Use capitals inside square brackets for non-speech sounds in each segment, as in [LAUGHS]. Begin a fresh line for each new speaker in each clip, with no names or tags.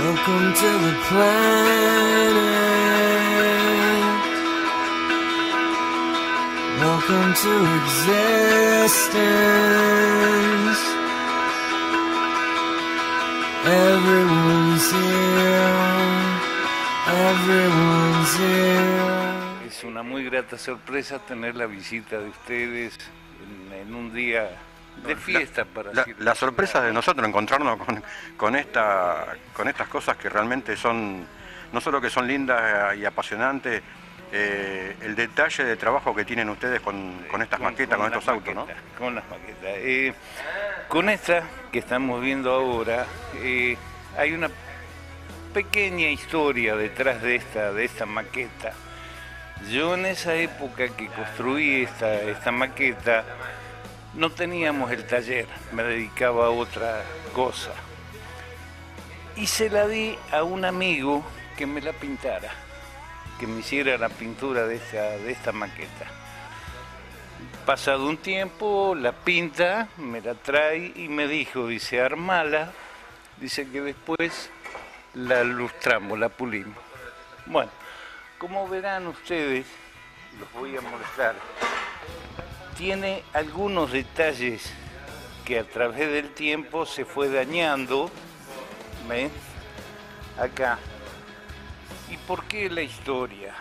Welcome to the planet. Welcome to existence. Everyone's here. Everyone's here.
Es una muy grata sorpresa tener la visita de ustedes en, en un día de fiesta para
La, la sorpresa de nosotros encontrarnos con, con, esta, con estas cosas que realmente son, no solo que son lindas y apasionantes, eh, el detalle de trabajo que tienen ustedes con, con estas maquetas, con, estos autos, ¿no?
Con las maquetas. Eh, con esta que estamos viendo ahora, eh, hay una pequeña historia detrás de esta, de esta maqueta. Yo en esa época que construí esta, esta maqueta, no teníamos el taller, me dedicaba a otra cosa. Y se la di a un amigo que me la pintara, que me hiciera la pintura de esta, de esta maqueta. Pasado un tiempo, la pinta, me la trae y me dijo, dice, armala, dice que después la lustramos, la pulimos. Bueno, como verán ustedes, los voy a mostrar, tiene algunos detalles que a través del tiempo se fue dañando, ¿ven? Acá. ¿Y por qué la historia?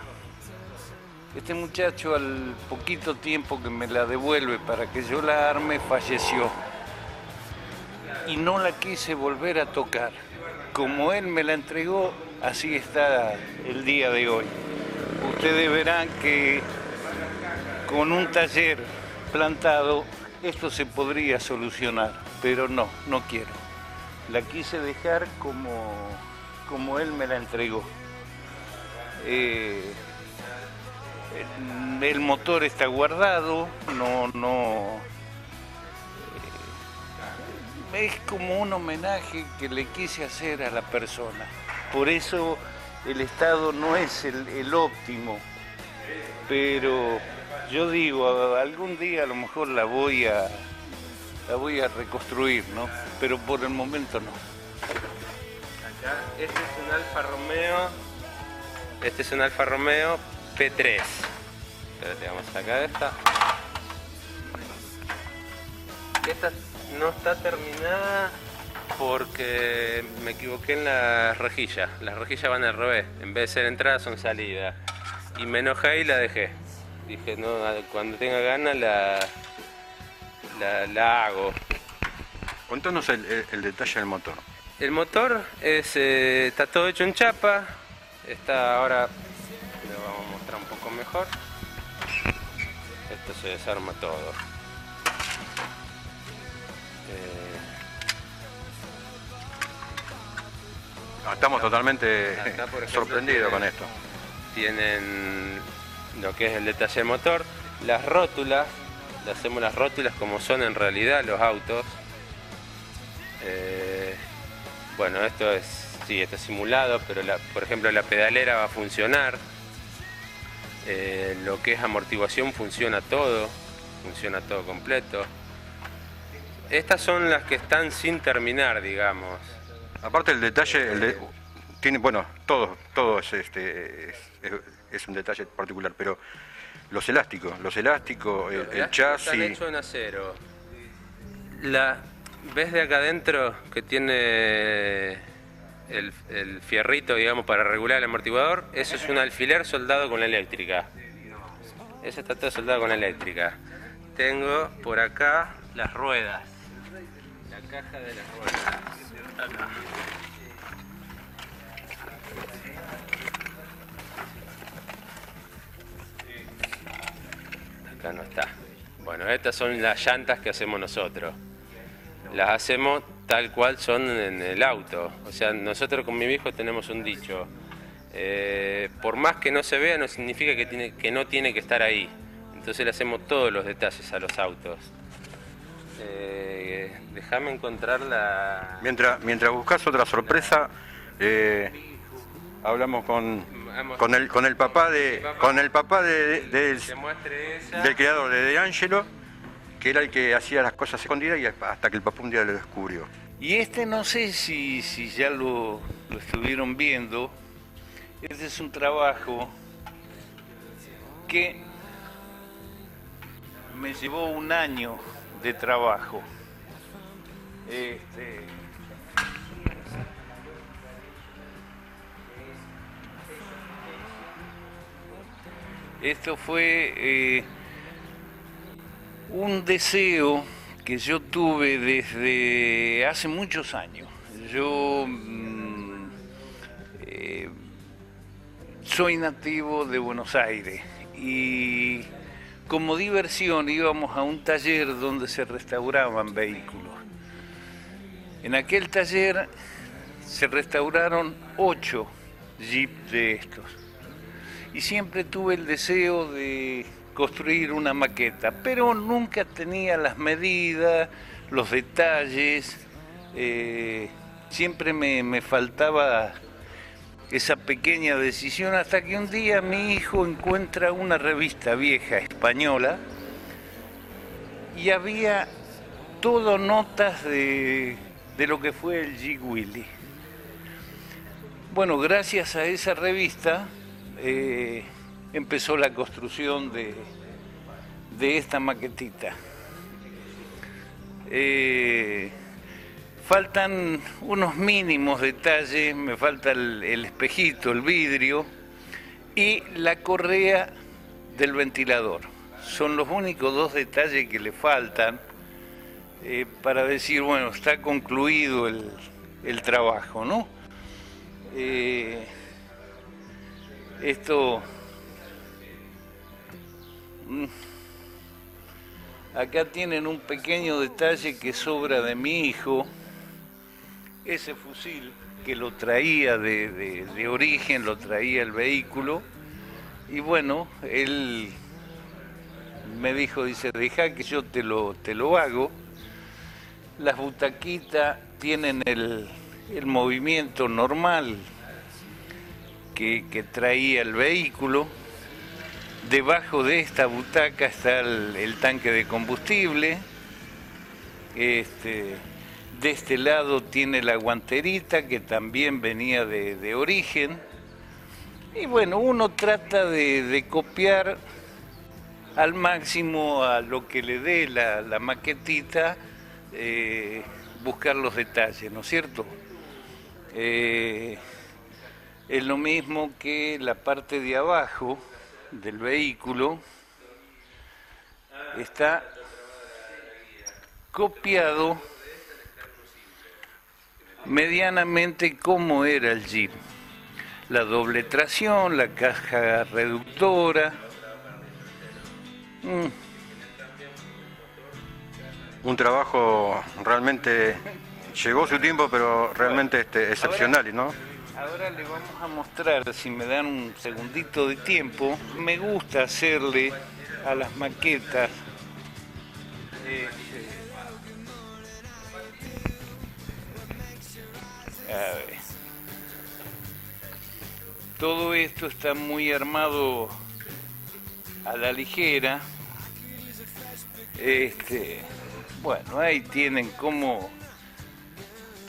Este muchacho al poquito tiempo que me la devuelve para que yo la arme falleció. Y no la quise volver a tocar. Como él me la entregó, así está el día de hoy. Ustedes verán que con un taller plantado esto se podría solucionar, pero no, no quiero. La quise dejar como, como él me la entregó. Eh, el, motor está guardado, no, no. eh, es como un homenaje que le quise hacer a la persona. Por eso el estado no es el, el óptimo, pero yo digo, algún día a lo mejor la voy a la voy a reconstruir, ¿no? Pero por el momento no.
Acá, este es un Alfa Romeo. Este es un Alfa Romeo P3. Espérate, vamos a sacar esta. Esta no está terminada porque me equivoqué en la rejilla. Las rejillas van al revés. En vez de ser entrada son salida. Y me enojé y la dejé. Dije, no, cuando tenga ganas la, la, la hago.
Contanos el, el- el detalle del motor.
El motor es, eh, está todo hecho en chapa. Está ahora, lo vamos a mostrar un poco mejor. Esto se desarma todo. Eh,
Ah, Estamos totalmente
Acá, [LAUGHS] ejemplo,
sorprendidos con esto.
tienen lo que es el detalle motor, las rótulas, le hacemos las rótulas como son en realidad los autos. Eh, bueno, esto es, sí, esto es simulado, pero la- por ejemplo la pedalera va a funcionar. Eh, lo que es amortiguación funciona todo, funciona todo completo. Estas son las que están sin terminar, digamos.
Aparte el detalle, el de- tiene, bueno, todo, todo es, este, es, es- es un detalle particular, pero los elásticos, los elásticos, el, el
elásticos Están
chasis,
hechos en acero. La, ¿Ves de acá adentro que tiene el, el fierrito, digamos, para regular el amortiguador? Eso es un alfiler soldado con la eléctrica. Eso está todo soldado con la eléctrica. Tengo por acá las ruedas. La caja de las ruedas. Acá. Acá no está. Bueno, estas son las llantas que hacemos nosotros. Las hacemos tal cual son en el auto. O sea, nosotros con mi viejo tenemos un dicho. eh, por más que no se vea, no significa que, tiene, que no tiene que estar ahí. Entonces le hacemos todos los detalles a los autos. Eh, Déjame encontrar la...
mientras, mientras buscas otra sorpresa, eh, hablamos con. Con, el, con el papá de,
Papá.
con el papá de, del creador de De Angelo, que era el que hacía las cosas escondidas y hasta que el papá un día lo descubrió.
Y este no sé si, si ya lo, lo estuvieron viendo. Este es un trabajo que me llevó un año de trabajo. Este, esto fue eh, un deseo que yo tuve desde hace muchos años. Yo mm, eh, soy nativo de Buenos Aires y como diversión íbamos a un taller donde se restauraban vehículos. En aquel taller se restauraron ocho jeeps de estos. Y siempre tuve el deseo de construir una maqueta, pero nunca tenía las medidas, los detalles, eh, siempre me, me faltaba esa pequeña decisión hasta que un día mi hijo encuentra una revista vieja española y había todo notas de, de lo que fue el G. Willy. Bueno, gracias a esa revista eh, empezó la construcción de, de esta maquetita. Eh, faltan unos mínimos detalles, me falta el, espejito, el vidrio y la correa del ventilador. Son los únicos dos detalles que le faltan eh, para decir, bueno, está concluido el, el trabajo, ¿no? Esto... mm, Acá tienen un pequeño detalle que sobra de mi hijo, ese fusil que lo traía de, de- origen, lo traía el vehículo, y bueno, él me dijo, dice, deja que yo te lo, te lo hago. Las butaquitas tienen el, el movimiento normal que, traía el vehículo. Debajo de esta butaca está el, tanque de combustible. Este, de este lado tiene la guanterita que también venía de, origen. Y bueno, uno trata de, copiar al máximo a lo que le dé la, la maquetita, eh, buscar los detalles, ¿no es cierto? Eh, es lo mismo que la parte de abajo del vehículo está copiado medianamente como era el Jeep. La doble tracción, la caja reductora. Mm,
Un trabajo realmente llegó su tiempo, pero realmente este, excepcional, ¿no?
Ahora le vamos a mostrar, si me dan un segundito de tiempo, me gusta hacerle a las maquetas. a ver. Todo esto está muy armado a la ligera. Este, bueno, ahí tienen como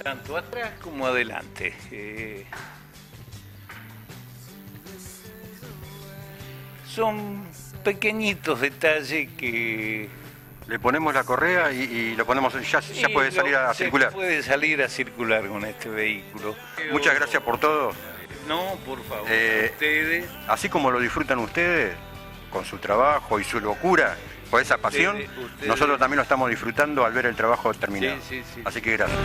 tanto atrás como adelante. Eh, son pequeñitos detalles que
Le ponemos la correa y, y lo ponemos, ya, ya
y
puede salir a
se
circular.
Puede salir a circular con este vehículo.
Muchas gracias por todo.
No, por favor,
Eh,
a ustedes.
Así como lo disfrutan ustedes con su trabajo y su locura, por esa pasión,
Ustedes- ustedes-
nosotros también lo estamos disfrutando al ver el trabajo terminado.
Sí, sí, sí.
Así que gracias.